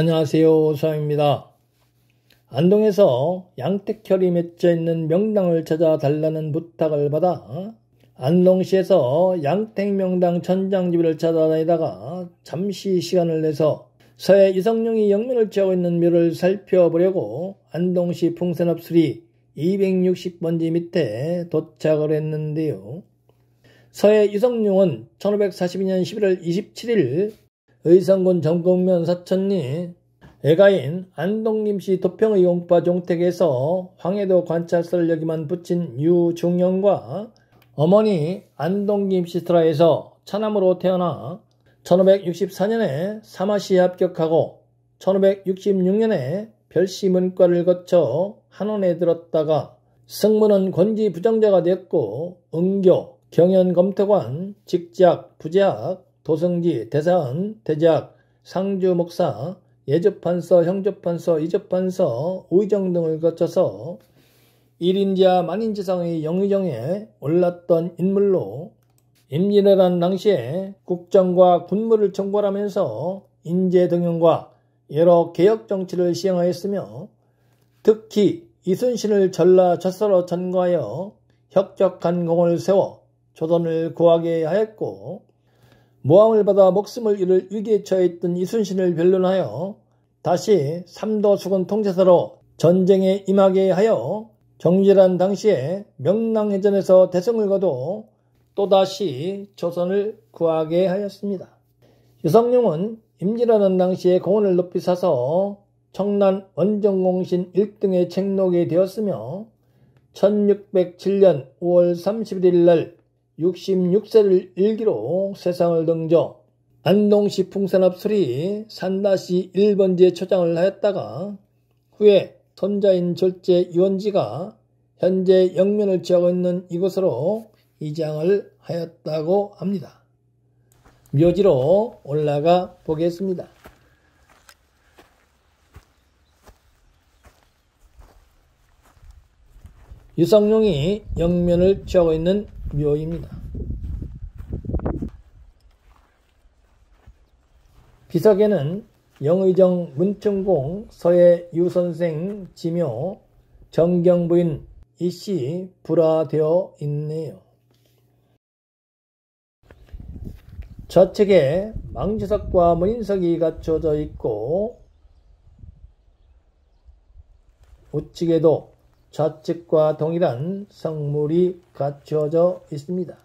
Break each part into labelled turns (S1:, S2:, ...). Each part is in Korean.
S1: 안녕하세요. 소영입니다. 안동에서 양택혈이 맺혀 있는 명당을 찾아 달라는 부탁을 받아 안동시에서 양택명당 천장지비를 찾아다니다가 잠시 시간을 내서 서해 이성룡이 영면을 취하고 있는 묘를 살펴보려고 안동시 풍선업수리 260번지 밑에 도착을 했는데요. 서해 이성룡은 1542년 11월 27일 의성군 정곡면 사천리 애가인 안동림시 도평의 용파 종택에서 황해도 관찰서를 여기만 붙인 유중영과 어머니 안동김시스트라에서 차남으로 태어나 1564년에 사마시에 합격하고 1566년에 별시문과를 거쳐 한원에 들었다가 승무는 권지 부정자가 되었고 응교, 경연검토관, 직작, 부재학, 도성지, 대사원, 대작, 상주 목사, 예접판서, 형접판서, 이접판서, 의정 등을 거쳐서 1인자 만인지상의 영의정에 올랐던 인물로 임진왜란 당시에 국정과 군무를 총괄하면서 인재 등용과 여러 개혁 정치를 시행하였으며 특히 이순신을 전라 젖서로 전거하여 혁적한 공을 세워 조선을 구하게 하였고 모함을 받아 목숨을 잃을 위기에 처해있던 이순신을 변론하여 다시 삼도 수군 통제사로 전쟁에 임하게 하여 정질한 당시에 명랑해전에서 대성을 거둬 또다시 조선을 구하게 하였습니다. 유성룡은 임진하는 당시에 공원을 높이 사서 청란 원정공신 1등의 책록이 되었으며 1607년 5월 31일 날 66세를 일기로 세상을 등져 안동시 풍산업술이 산다시 1번지에 초장을 하였다가 후에 손자인 절제 유원지가 현재 영면을 취하고 있는 이곳으로 이장을 하였다고 합니다. 묘지로 올라가 보겠습니다. 유성룡이 영면을 취하고 있는 묘입니다. 비석에는 영의정 문충공 서해 유선생 지묘 정경부인 이씨 불화되어 있네요. 저측에 망주석과 문인석이 갖춰져 있고 우측에도 좌측과 동일한 성물이 갖춰져 있습니다.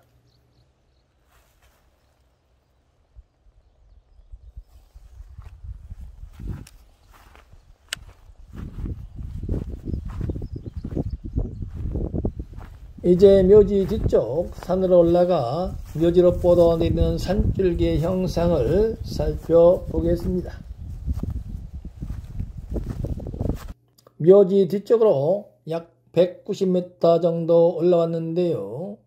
S1: 이제 묘지 뒤쪽 산으로 올라가 묘지로 뻗어내리는 산줄기의 형상을 살펴보겠습니다. 묘지 뒤쪽으로 약 190m 정도 올라왔는데요.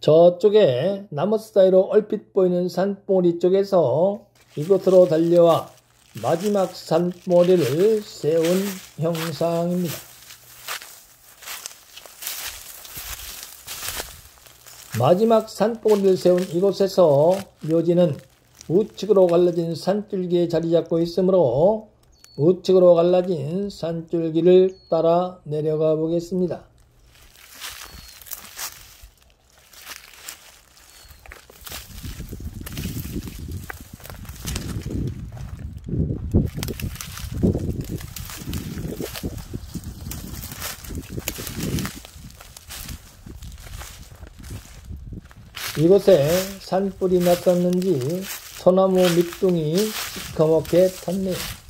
S1: 저쪽에 나무 사이로 얼핏 보이는 산봉우리 쪽에서 이곳으로 달려와 마지막 산봉우리를 세운 형상입니다. 마지막 산봉우리를 세운 이곳에서 묘지는 우측으로 갈라진 산줄기에 자리 잡고 있으므로 우측으로 갈라진 산줄기를 따라 내려가 보겠습니다. 이곳에 산불이 났었는지 소나무 밑둥이 시커멓게 탔네요.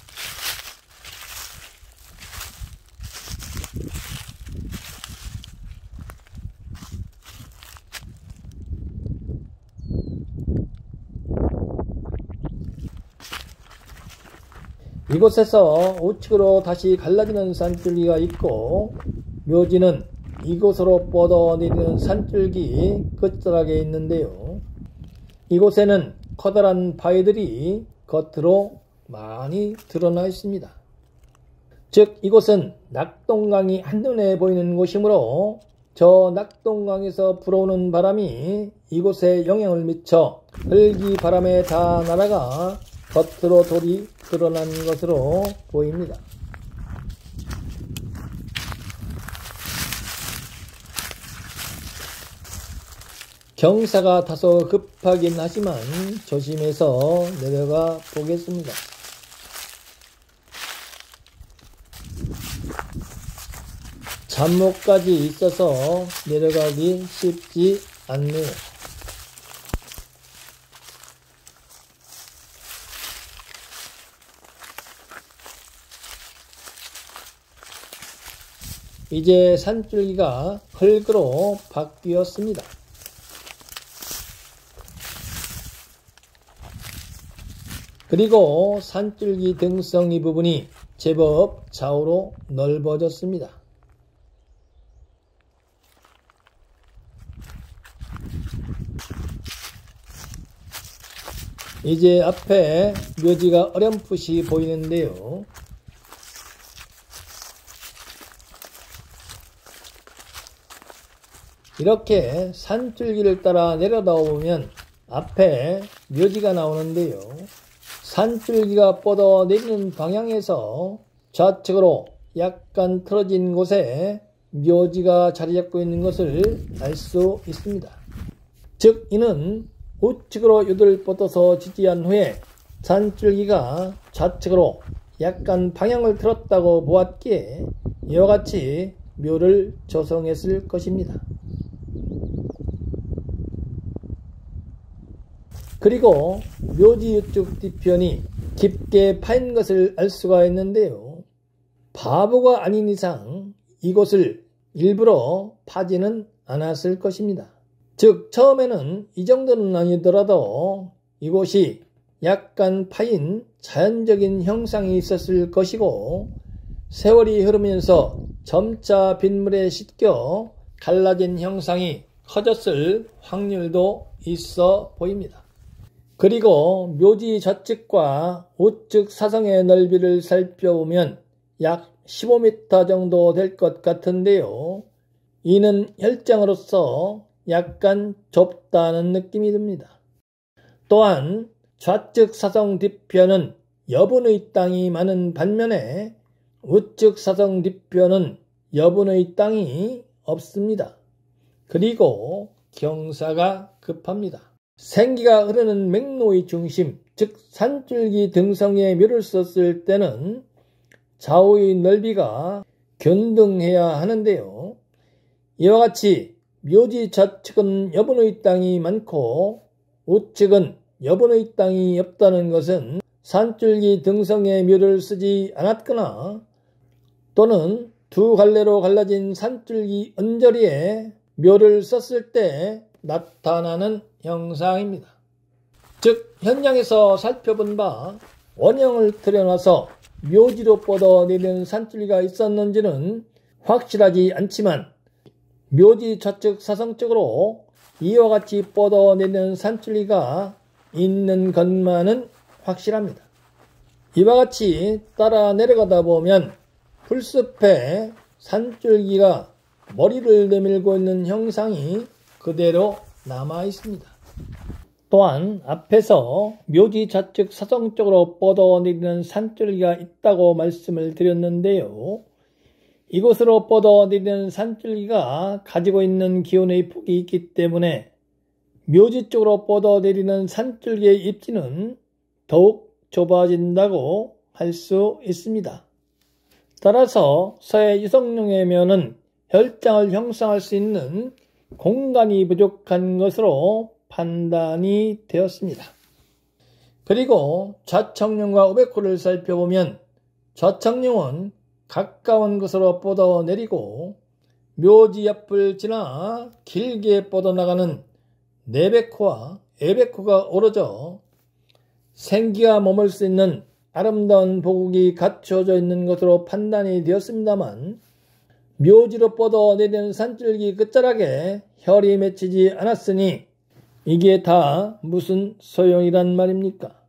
S1: 이곳에서 우측으로 다시 갈라지는 산줄기가 있고 묘지는 이곳으로 뻗어내리는 산줄기 끝자락에 있는데요. 이곳에는 커다란 바위들이 겉으로 많이 드러나 있습니다. 즉 이곳은 낙동강이 한눈에 보이는 곳이므로 저 낙동강에서 불어오는 바람이 이곳에 영향을 미쳐 흙이 바람에 다 날아가 겉으로 돌이 드러난 것으로 보입니다. 경사가 다소 급하긴 하지만 조심해서 내려가 보겠습니다. 잠목까지 있어서 내려가기 쉽지 않네요. 이제 산줄기가 흙으로 바뀌었습니다. 그리고 산줄기 등성이 부분이 제법 좌우로 넓어졌습니다. 이제 앞에 묘지가 어렴풋이 보이는데요. 이렇게 산줄기를 따라 내려다 보면 앞에 묘지가 나오는데요. 산줄기가 뻗어 내리는 방향에서 좌측으로 약간 틀어진 곳에 묘지가 자리 잡고 있는 것을 알 수 있습니다. 즉 이는 우측으로 요들 뻗어서 지지한 후에 산줄기가 좌측으로 약간 방향을 틀었다고 보았기에 이와 같이 묘를 조성했을 것입니다. 그리고 묘지 유축 뒤편이 깊게 파인 것을 알 수가 있는데요. 바보가 아닌 이상 이곳을 일부러 파지는 않았을 것입니다. 즉 처음에는 이 정도는 아니더라도 이곳이 약간 파인 자연적인 형상이 있었을 것이고 세월이 흐르면서 점차 빗물에 씻겨 갈라진 형상이 커졌을 확률도 있어 보입니다. 그리고 묘지 좌측과 우측 사성의 넓이를 살펴보면 약 15m 정도 될 것 같은데요. 이는 혈장으로서 약간 좁다는 느낌이 듭니다. 또한 좌측 사성 뒤편은 여분의 땅이 많은 반면에 우측 사성 뒤편은 여분의 땅이 없습니다. 그리고 경사가 급합니다. 생기가 흐르는 맥로의 중심, 즉 산줄기 등성에 묘를 썼을 때는 좌우의 넓이가 균등해야 하는데요. 이와 같이 묘지 좌측은 여분의 땅이 많고 우측은 여분의 땅이 없다는 것은 산줄기 등성에 묘를 쓰지 않았거나 또는 두 갈래로 갈라진 산줄기 언저리에 묘를 썼을 때 나타나는 형상입니다. 즉 현장에서 살펴본 바 원형을 들여놔서 묘지로 뻗어내리는 산줄기가 있었는지는 확실하지 않지만 묘지 좌측 사성쪽으로 이와 같이 뻗어내리는 산줄기가 있는 것만은 확실합니다. 이와 같이 따라 내려가다 보면 풀숲에 산줄기가 머리를 내밀고 있는 형상이 그대로 남아 있습니다. 또한 앞에서 묘지 좌측 사성 쪽으로 뻗어내리는 산줄기가 있다고 말씀을 드렸는데요. 이곳으로 뻗어내리는 산줄기가 가지고 있는 기온의 폭이 있기 때문에 묘지 쪽으로 뻗어내리는 산줄기의 입지는 더욱 좁아진다고 할 수 있습니다. 따라서 서해 유성룡의 면은 혈장을 형성할 수 있는 공간이 부족한 것으로 판단이 되었습니다. 그리고 좌청룡과 우백호를 살펴보면 좌청룡은 가까운 것으로 뻗어내리고 묘지 옆을 지나 길게 뻗어나가는 내백호와 에백호가 오르져 생기가 머물 수 있는 아름다운 보국이 갖춰져 있는 것으로 판단이 되었습니다만 묘지로 뻗어 내리는 산줄기 끝자락에 혈이 맺히지 않았으니 이게 다 무슨 소용이란 말입니까?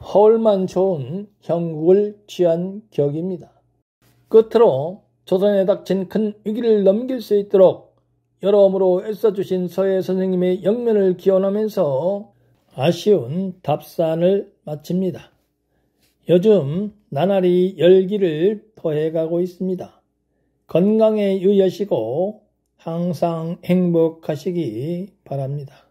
S1: 허울만 좋은 형국을 취한 격입니다. 끝으로 조선에 닥친 큰 위기를 넘길 수 있도록 여러모로 애써주신 서해 선생님의 영면을 기원하면서 아쉬운 답산을 마칩니다. 요즘 나날이 열기를 토해가고 있습니다. 건강에 유의하시고 항상 행복하시기 바랍니다.